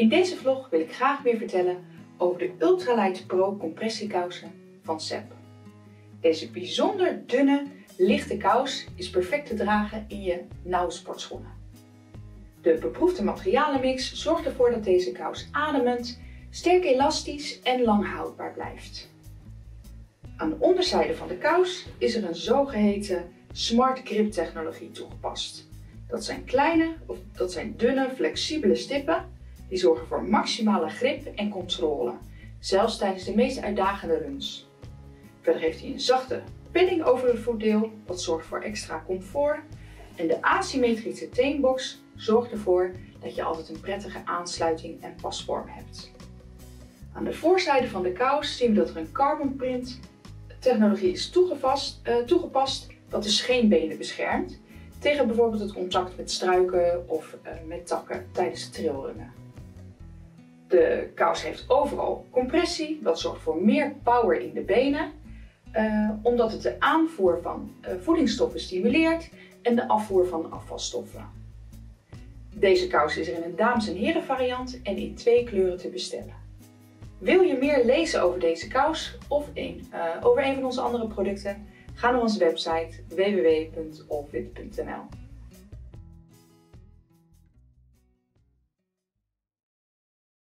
In deze vlog wil ik graag meer vertellen over de Ultralight Pro compressiekousen van SEP. Deze bijzonder dunne, lichte kous is perfect te dragen in je nauwe sportschoenen. De beproefde materialenmix zorgt ervoor dat deze kous ademend, sterk elastisch en lang houdbaar blijft. Aan de onderzijde van de kous is er een zogeheten Smart Grip technologie toegepast. Dat zijn kleine, of dat zijn dunne, flexibele stippen die zorgen voor maximale grip en controle, zelfs tijdens de meest uitdagende runs. Verder heeft hij een zachte padding over het voetdeel, wat zorgt voor extra comfort. En de asymmetrische teenbox zorgt ervoor dat je altijd een prettige aansluiting en pasvorm hebt. Aan de voorzijde van de kous zien we dat er een carbon print technologie is toegepast, uh, toegepast dat de scheenbenen beschermt tegen bijvoorbeeld het contact met struiken of uh, met takken tijdens trailrunnen. De kous heeft overal compressie, wat zorgt voor meer power in de benen, uh, omdat het de aanvoer van voedingsstoffen stimuleert en de afvoer van afvalstoffen. Deze kous is er in een dames- en heren variant en in twee kleuren te bestellen. Wil je meer lezen over deze kous of uh, over een van onze andere producten? Ga naar onze website www.olfit.nl.